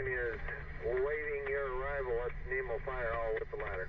59 is waiting your arrival at Nemo Fire Hall with the ladder.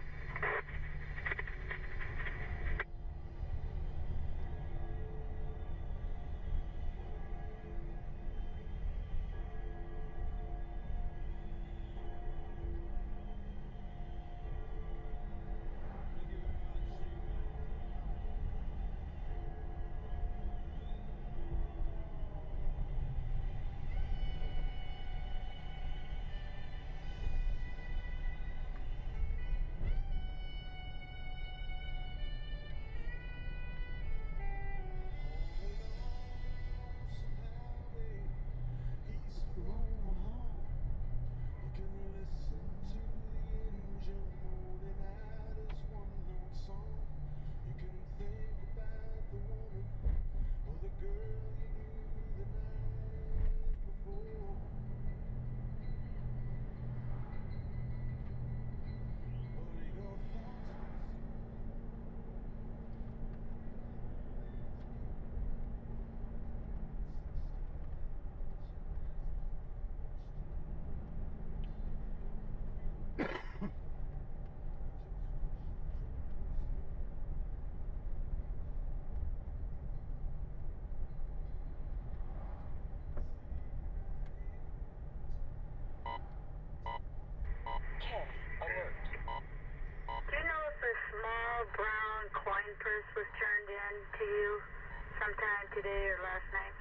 Sometime today or last night?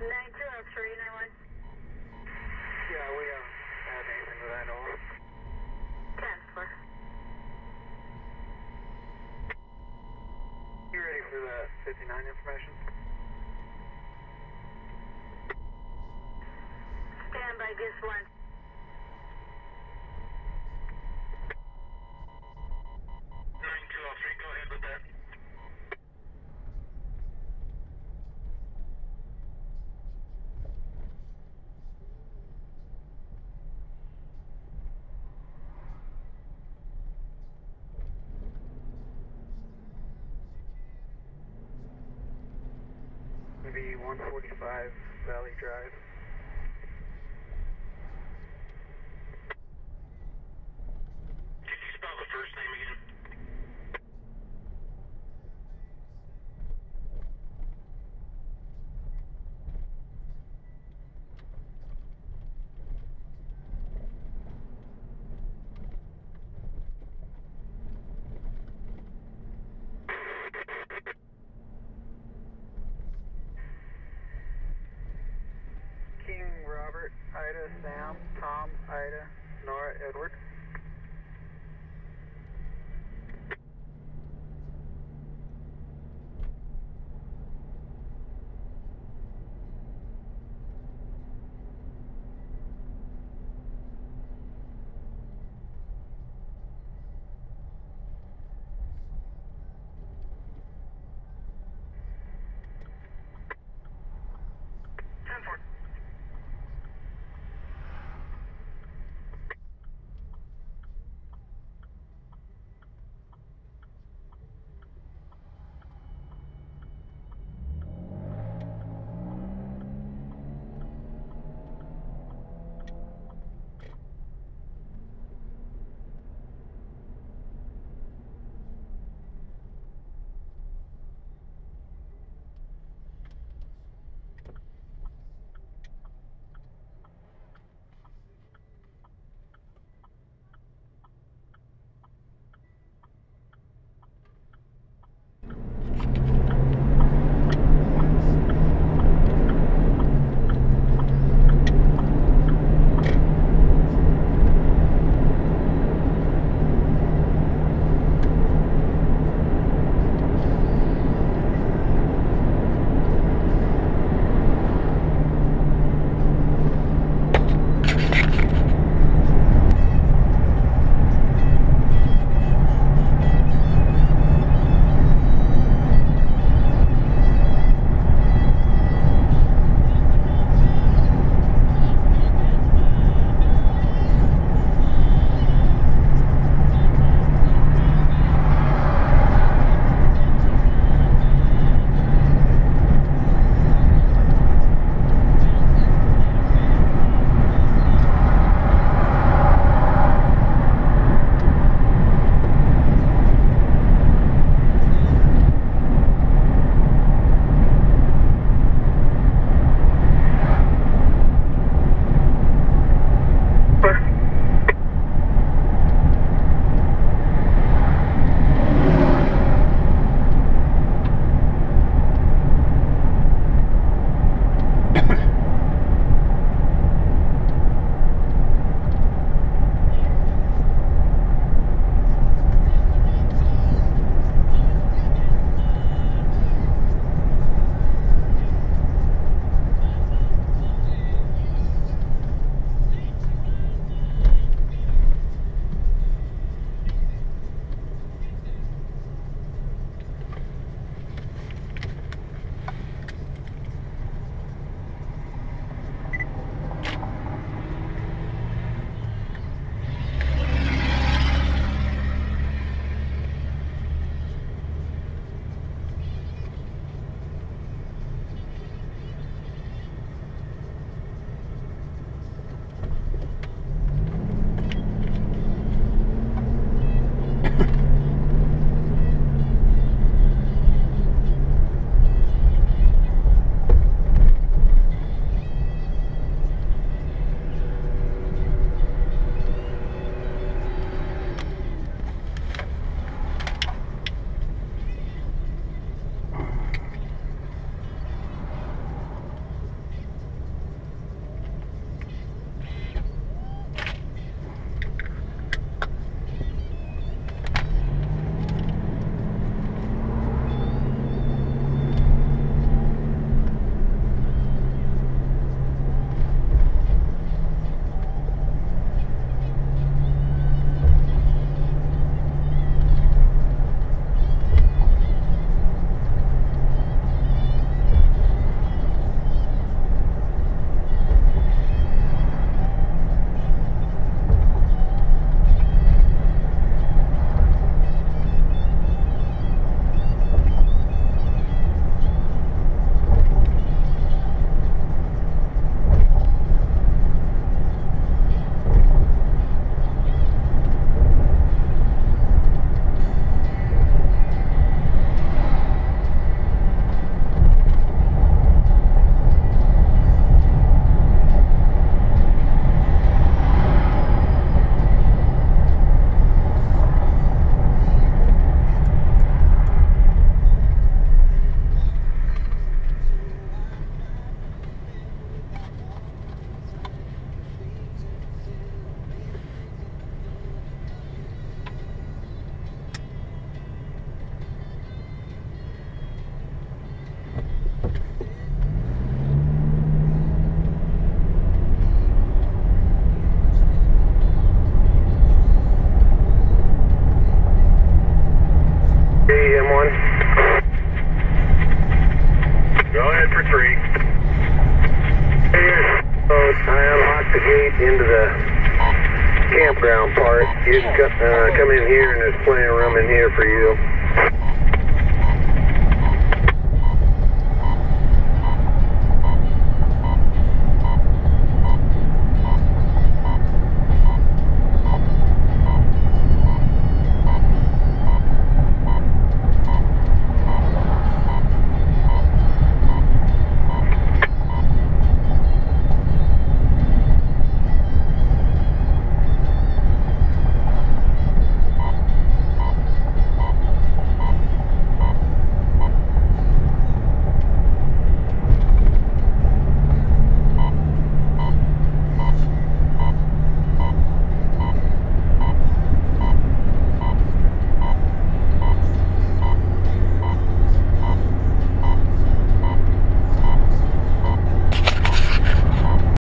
Nine two oh three nine one Yeah, we um, haven't had anything that I know of. four. You ready for that 59 information? Stand by just one. Nine two oh three. Go ahead with that. Maybe 145 Valley Drive. Ida, Sam, Tom, Ida, M1. Go ahead for three. So I unlocked the gate into the campground part. You can uh, come in here and there's plenty of room in here for you.